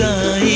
die